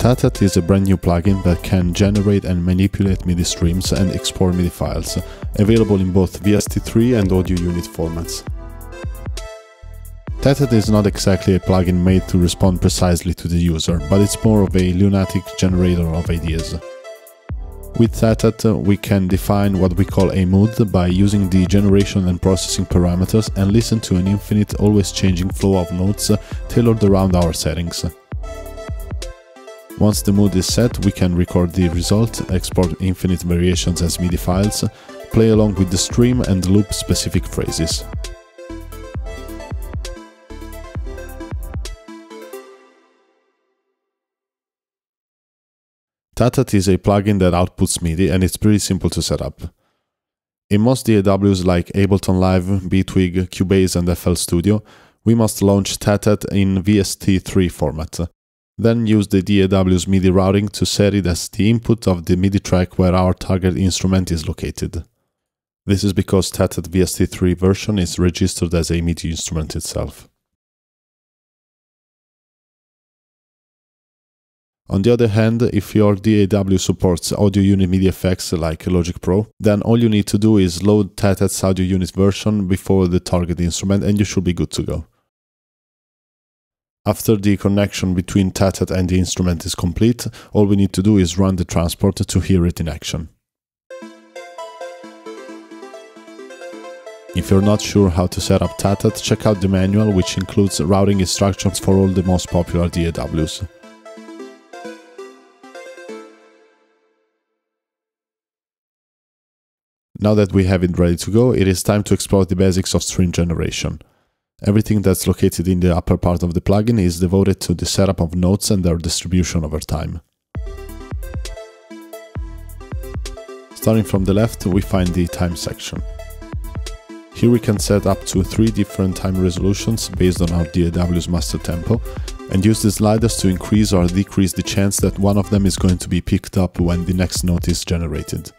Tatat is a brand new plugin that can generate and manipulate MIDI streams and export MIDI files, available in both VST3 and audio unit formats. Tatat is not exactly a plugin made to respond precisely to the user, but it's more of a lunatic generator of ideas. With Tatat, uh, we can define what we call a mood by using the generation and processing parameters and listen to an infinite, always changing flow of notes uh, tailored around our settings. Once the mood is set, we can record the result, export infinite variations as MIDI files, play along with the stream and loop specific phrases. Tatat is a plugin that outputs MIDI and it's pretty simple to set up. In most DAWs like Ableton Live, Bitwig, Cubase and FL Studio, we must launch Tatat in VST3 format. Then use the DAW's MIDI routing to set it as the input of the MIDI track where our target instrument is located. This is because Tatat VST3 version is registered as a MIDI instrument itself. On the other hand, if your DAW supports audio unit MIDI effects like Logic Pro, then all you need to do is load Tatat's audio unit version before the target instrument and you should be good to go. After the connection between Tatat and the instrument is complete, all we need to do is run the transport to hear it in action. If you're not sure how to set up Tatat, check out the manual which includes routing instructions for all the most popular DAWs. Now that we have it ready to go, it is time to explore the basics of string generation. Everything that's located in the upper part of the plugin is devoted to the setup of notes and their distribution over time. Starting from the left, we find the time section. Here we can set up to three different time resolutions based on our DAW's master tempo and use the sliders to increase or decrease the chance that one of them is going to be picked up when the next note is generated.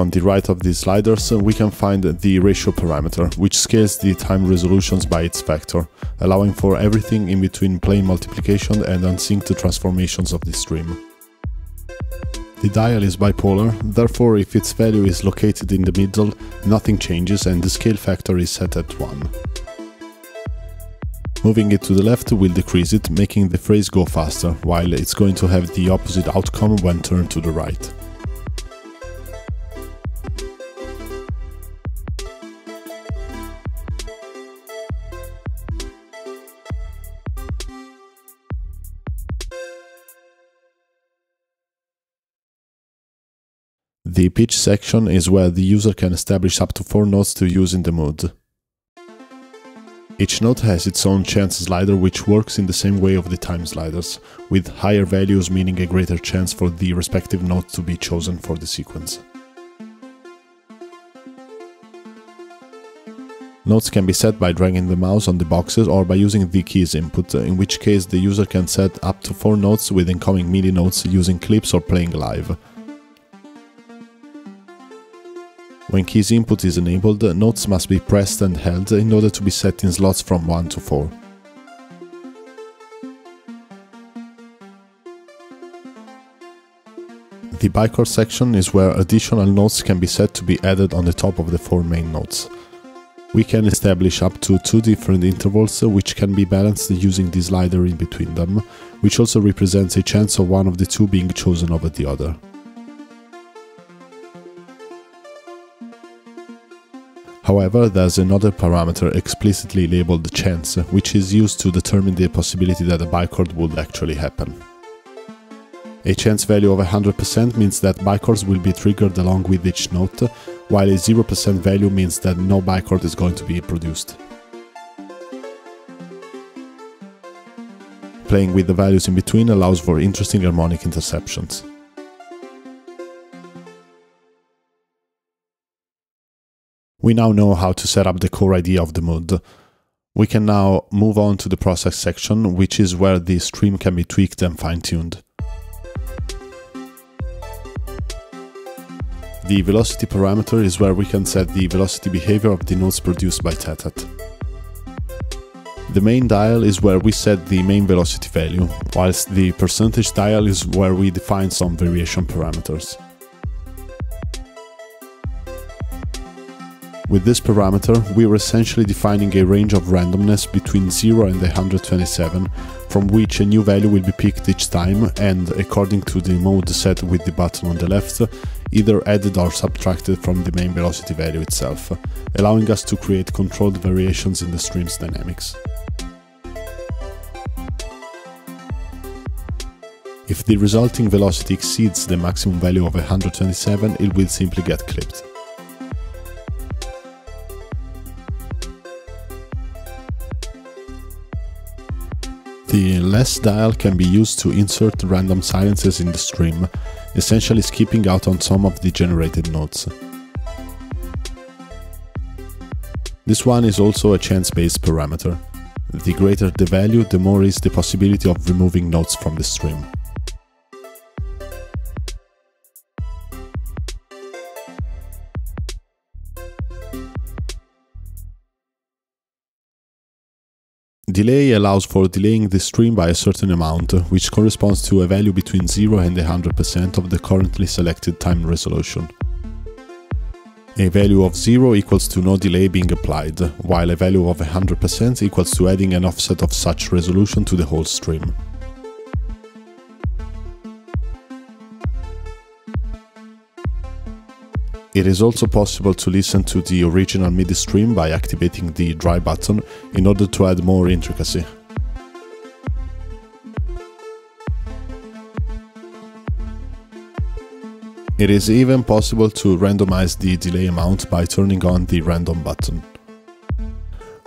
On the right of these sliders, uh, we can find the ratio parameter, which scales the time resolutions by its factor, allowing for everything in between plain multiplication and unsynced transformations of the stream. The dial is bipolar, therefore if its value is located in the middle, nothing changes and the scale factor is set at 1. Moving it to the left will decrease it, making the phrase go faster, while it's going to have the opposite outcome when turned to the right. The pitch section is where the user can establish up to 4 notes to use in the mood. Each note has its own chance slider which works in the same way of the time sliders, with higher values meaning a greater chance for the respective note to be chosen for the sequence. Notes can be set by dragging the mouse on the boxes or by using the keys input, in which case the user can set up to 4 notes with incoming MIDI notes using clips or playing live. When keys input is enabled, notes must be pressed and held in order to be set in slots from 1 to 4. The bichord section is where additional notes can be set to be added on the top of the four main notes. We can establish up to two different intervals uh, which can be balanced using the slider in between them, which also represents a chance of one of the two being chosen over the other. However, there's another parameter explicitly labeled chance, which is used to determine the possibility that a bichord would actually happen. A chance value of 100% means that bichords will be triggered along with each note, while a 0% value means that no bichord is going to be produced. Playing with the values in between allows for interesting harmonic interceptions. We now know how to set up the core idea of the mood. We can now move on to the process section, which is where the stream can be tweaked and fine-tuned. The velocity parameter is where we can set the velocity behavior of the notes produced by Tatat. The main dial is where we set the main velocity value, whilst the percentage dial is where we define some variation parameters. With this parameter, we are essentially defining a range of randomness between 0 and 127, from which a new value will be picked each time and, according to the mode set with the button on the left, either added or subtracted from the main velocity value itself, allowing us to create controlled variations in the stream's dynamics. If the resulting velocity exceeds the maximum value of 127, it will simply get clipped. Less dial can be used to insert random silences in the stream, essentially skipping out on some of the generated notes. This one is also a chance-based parameter. The greater the value, the more is the possibility of removing notes from the stream. Delay allows for delaying the stream by a certain amount, which corresponds to a value between 0 and 100% of the currently selected time resolution. A value of 0 equals to no delay being applied, while a value of 100% equals to adding an offset of such resolution to the whole stream. It is also possible to listen to the original MIDI stream by activating the dry button in order to add more intricacy. It is even possible to randomize the delay amount by turning on the random button.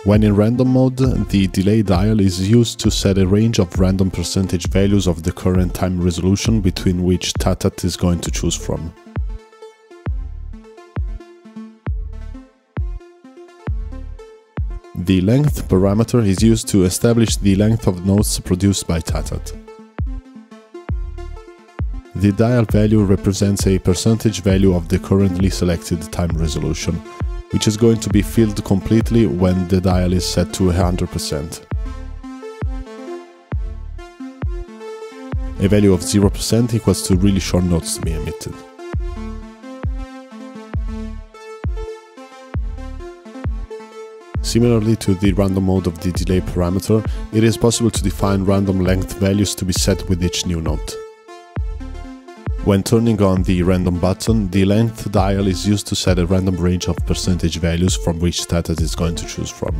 When in random mode, the delay dial is used to set a range of random percentage values of the current time resolution between which TATAT is going to choose from. The length parameter is used to establish the length of notes produced by TATAT. The dial value represents a percentage value of the currently selected time resolution, which is going to be filled completely when the dial is set to 100%. A value of 0% equals to really short notes to be emitted. Similarly to the random mode of the delay parameter, it is possible to define random length values to be set with each new note. When turning on the random button, the length dial is used to set a random range of percentage values from which TATAT is going to choose from.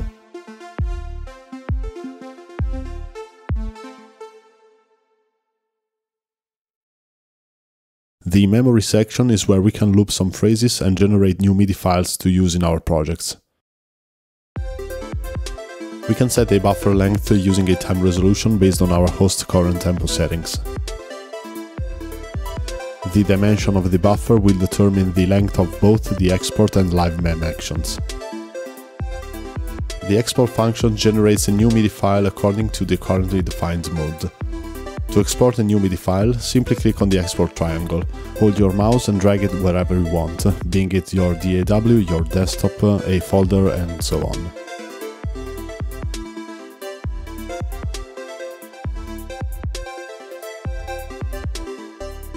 The memory section is where we can loop some phrases and generate new MIDI files to use in our projects. We can set a buffer length using a time resolution based on our host current tempo settings. The dimension of the buffer will determine the length of both the export and live mem actions. The export function generates a new MIDI file according to the currently defined mode. To export a new MIDI file, simply click on the export triangle, hold your mouse and drag it wherever you want, being it your DAW, your desktop, a folder and so on.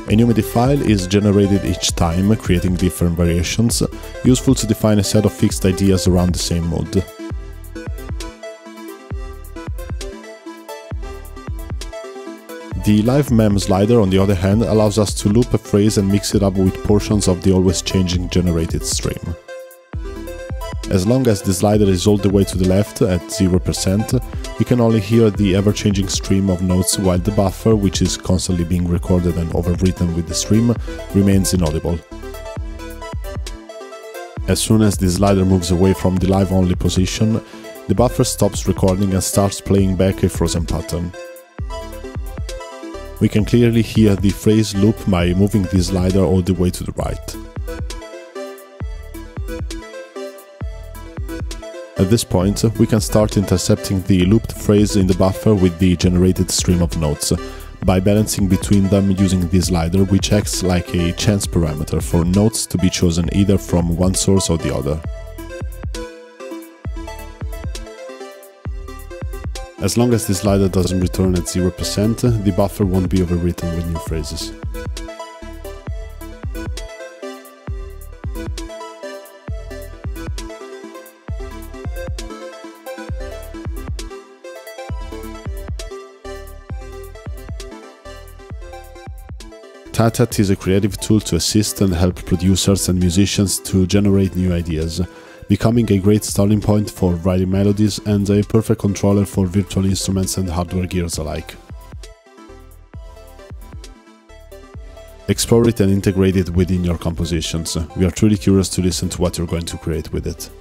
A new MIDI file is generated each time, creating different variations, useful to define a set of fixed ideas around the same mode. The live mem slider, on the other hand, allows us to loop a phrase and mix it up with portions of the always changing generated stream. As long as the slider is all the way to the left at 0%, we can only hear the ever-changing stream of notes while the buffer, which is constantly being recorded and overwritten with the stream, remains inaudible. As soon as the slider moves away from the live-only position, the buffer stops recording and starts playing back a frozen pattern. We can clearly hear the phrase loop by moving the slider all the way to the right. At this point, we can start intercepting the looped phrase in the buffer with the generated stream of notes, by balancing between them using the slider which acts like a chance parameter for notes to be chosen either from one source or the other. As long as the slider doesn't return at 0%, the buffer won't be overwritten with new phrases. Tatat is a creative tool to assist and help producers and musicians to generate new ideas, becoming a great starting point for writing melodies and a perfect controller for virtual instruments and hardware gears alike. Explore it and integrate it within your compositions. We are truly curious to listen to what you're going to create with it.